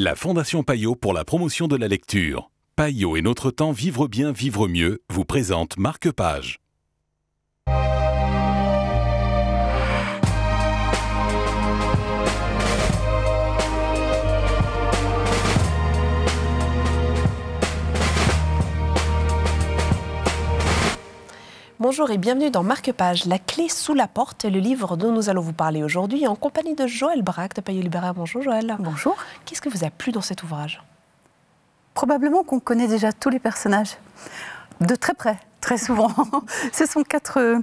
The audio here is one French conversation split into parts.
La Fondation Payot pour la promotion de la lecture. Payot et notre temps Vivre bien, vivre mieux vous présente Marque Page. Bonjour et bienvenue dans Marque-Page, La clé sous la porte, le livre dont nous allons vous parler aujourd'hui en compagnie de Joël Braque de Payot Libéral. Bonjour Joël. Bonjour. Qu'est-ce que vous a plu dans cet ouvrage? Probablement qu'on connaît déjà tous les personnages, de très près très souvent. Ce sont quatre,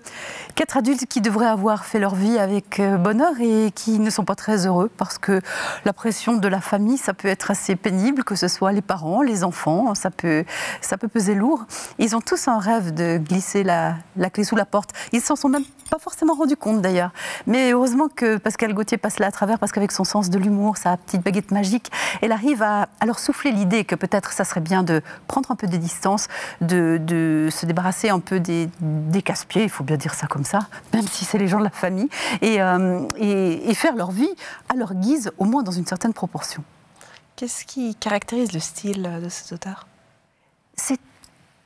quatre adultes qui devraient avoir fait leur vie avec euh, bonheur et qui ne sont pas très heureux parce que la pression de la famille, ça peut être assez pénible, que ce soit les parents, les enfants, ça peut, ça peut peser lourd. Ils ont tous un rêve de glisser la, la clé sous la porte. Ils s'en sont même pas forcément rendus compte d'ailleurs. Mais heureusement que Pascal Gauthier passe là à travers parce qu'avec son sens de l'humour, sa petite baguette magique, elle arrive à, à leur souffler l'idée que peut-être ça serait bien de prendre un peu de distance, de, de se débarrasser un peu des, des casse-pieds, il faut bien dire ça comme ça, même si c'est les gens de la famille, et, euh, et, et faire leur vie à leur guise, au moins dans une certaine proportion. Qu'est-ce qui caractérise le style de cet auteur? C'est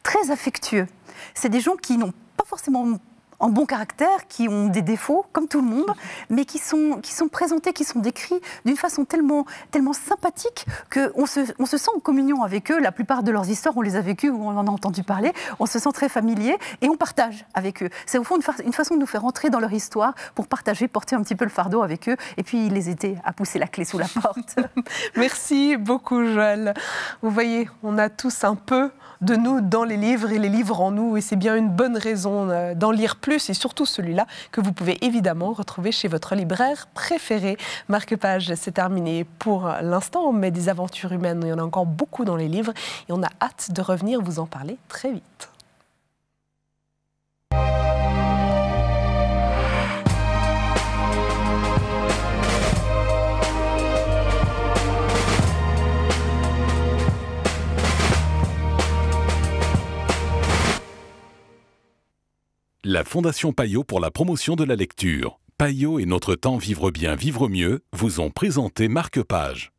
très affectueux. C'est des gens qui n'ont pas forcément en bon caractère, qui ont des défauts, comme tout le monde, mais qui sont, qui sont présentés, qui sont décrits d'une façon tellement, tellement sympathique qu'on se, on se sent en communion avec eux. La plupart de leurs histoires, on les a vécues ou on en a entendu parler. On se sent très familier et on partage avec eux. C'est au fond une, fa une, façon de nous faire entrer dans leur histoire pour partager, porter un petit peu le fardeau avec eux et puis les aider à pousser la clé sous la porte. Merci beaucoup, Joël. Vous voyez, on a tous un peu de nous dans les livres et les livres en nous et c'est bien une bonne raison euh, d'en lire plus et surtout celui-là que vous pouvez évidemment retrouver chez votre libraire préféré. Marque-page, c'est terminé pour l'instant, mais des aventures humaines, il y en a encore beaucoup dans les livres et on a hâte de revenir vous en parler très vite. La Fondation Payot pour la promotion de la lecture. Payot et notre temps Vivre bien, vivre mieux vous ont présenté Marque-Page.